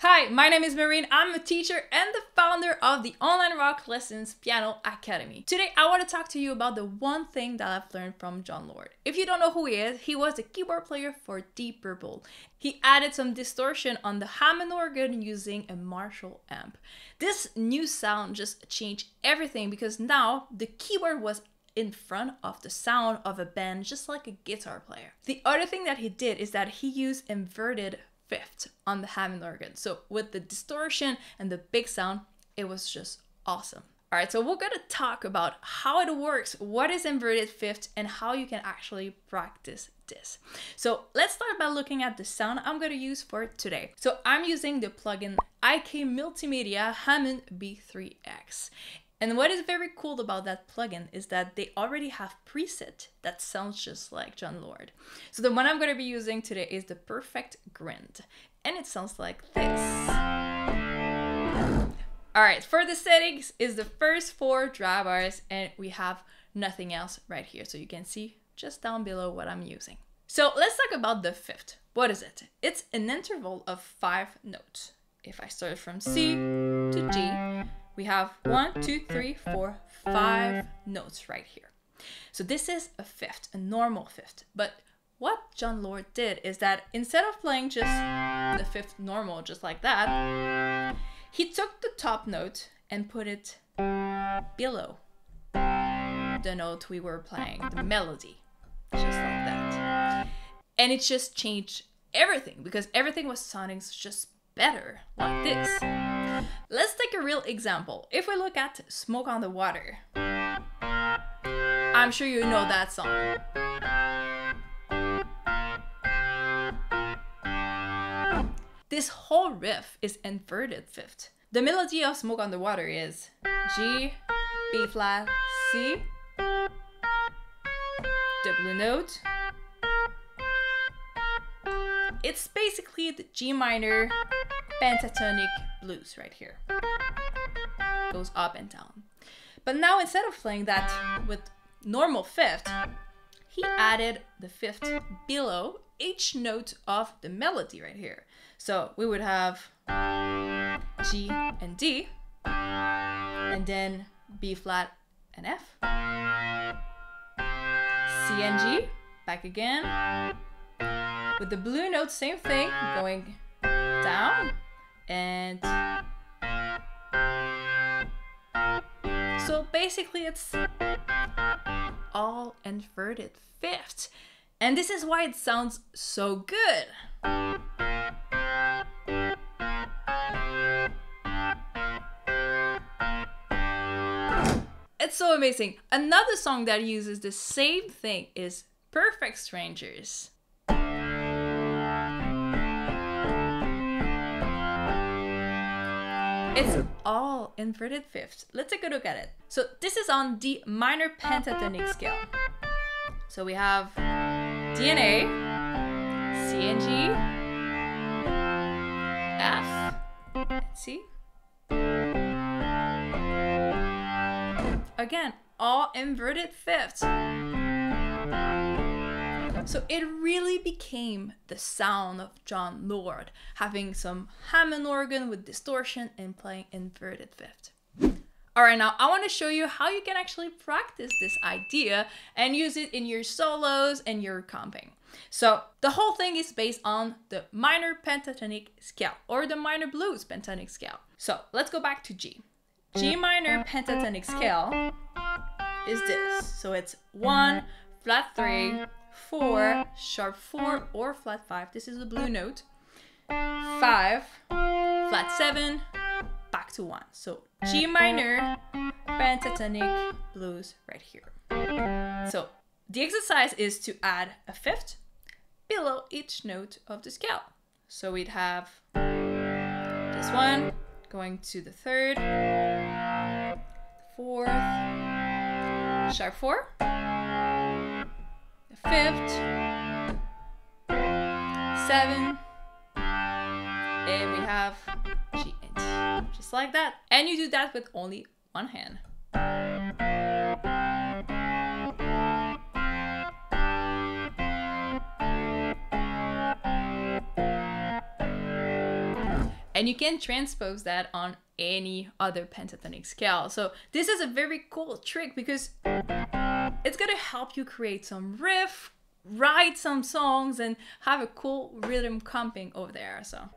Hi, my name is Marine. I'm a teacher and the founder of the Online Rock Lessons Piano Academy. Today, I want to talk to you about the one thing that I've learned from Jon Lord. If you don't know who he is, he was the keyboard player for Deep Purple. He added some distortion on the Hammond organ using a Marshall amp. This new sound just changed everything because now the keyboard was in front of the sound of a band just like a guitar player. The other thing that he did is that he used inverted fifth on the Hammond organ. So with the distortion and the big sound, it was just awesome. All right, so we're gonna talk about how it works, what is inverted fifth, and how you can actually practice this. So let's start by looking at the sound I'm gonna use for today. So I'm using the plugin IK Multimedia Hammond B3-X. And what is very cool about that plugin is that they already have preset that sounds just like Jon Lord. So the one I'm going to be using today is the Perfect Grind. And it sounds like this. All right, for the settings is the first four drawbars and we have nothing else right here. So you can see just down below what I'm using. So let's talk about the fifth. What is it? It's an interval of five notes. If I start from C to G, we have one, two, three, four, five notes right here. So this is a fifth, a normal fifth. But what Jon Lord did is that instead of playing just the fifth normal, just like that, he took the top note and put it below the note we were playing, the melody, just like that. And it just changed everything because everything was sounding just better like this. Let's take a real example. If we look at Smoke on the Water, I'm sure you know that song. This whole riff is inverted fifth. The melody of Smoke on the Water is G, B flat, C, double note. It's basically the G minor pentatonic blues right here. Goes up and down. But now instead of playing that with normal fifth, he added the fifth below each note of the melody right here. So we would have G and D, and then B flat and F, C and G, back again. With the blue note, same thing, going down and so basically it's all inverted fifths. And this is why it sounds so good. It's so amazing. Another song that uses the same thing is perfect strangers It's all inverted fifths. Let's take a look at it. So this is on the minor pentatonic scale. So we have D and A, C and G, F, C. Again, all inverted fifths. So it really became the sound of Jon Lord, having some Hammond organ with distortion and playing inverted fifth. Alright, now I want to show you how you can actually practice this idea and use it in your solos and your comping. So the whole thing is based on the minor pentatonic scale or the minor blues pentatonic scale. So let's go back to G. G minor pentatonic scale is this. So it's one, flat three, four, uh, sharp four, uh. or flat five. This is the blue note. Five, flat seven, back to one. So G minor, pentatonic blues right here. So the exercise is to add a fifth below each note of the scale. So we'd have this one going to the third, fourth, sharp four, fifth, seven, and we have G and just like that. And you do that with only one hand. and you can transpose that on any other pentatonic scale. So this is a very cool trick because it's gonna help you create some riff, write some songs, and have a cool rhythm comping over there. So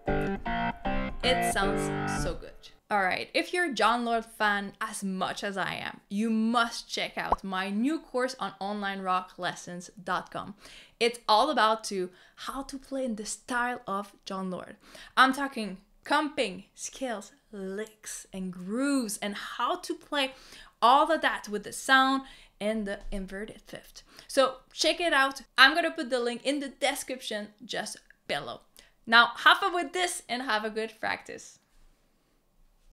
it sounds so good. Alright, if you're a Jon Lord fan as much as I am, you must check out my new course on onlinerocklessons.com. It's all about to how to play in the style of Jon Lord. I'm talking comping, scales, licks, and grooves, and how to play all of that with the sound and the inverted fifth. So check it out. I'm gonna put the link in the description just below. Now, have fun with this and have a good practice.